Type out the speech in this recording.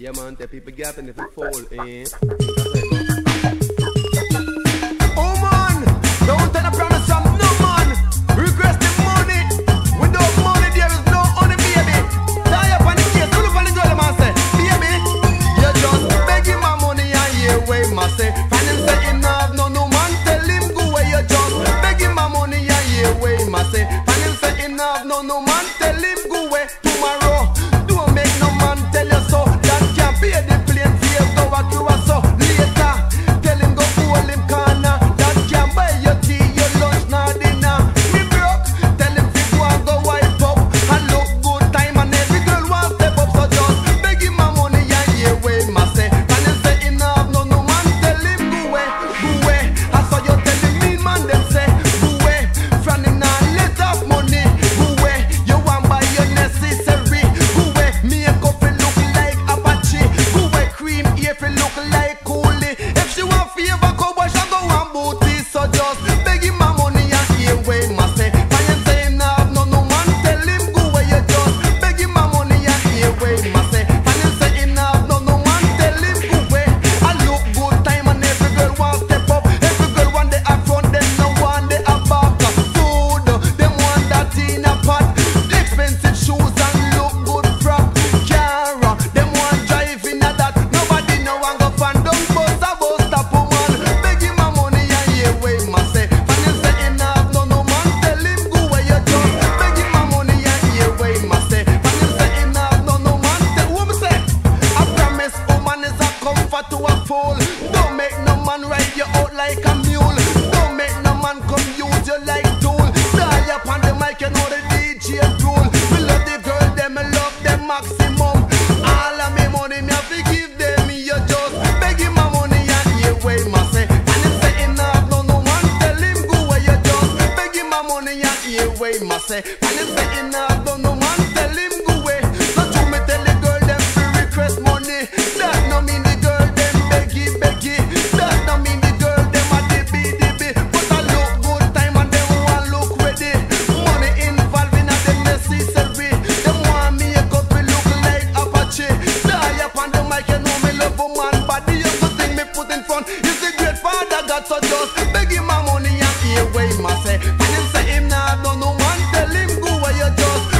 Yeah, man, the people getting if it fall, go. Oh man, don't tell a promise from no man. Request the money. Without money, there is no honey, baby. Tie up on the case, pull up on the girl, man say, baby, you just begging my money and yeah, way, man say. Find him say him not have no no man, tell him go away. You just begging my money and yeah, way, man say. Find him say him not have no no man, tell him go away you out like a mule. Don't make no man come use you like tool. Die up on the mic, you know the DJ rule. We love the girl, them and love them maximum. All of me money, me have to give them. Me you just begging my money and you way my say. And him say him not no no man tell him go where you just begging my money and you way my say. And him say him not no no man tell him go where. So to me tell the girl them free request. just beg him my money and he away my say. Didn't say him now. nah done no man tell him go where you just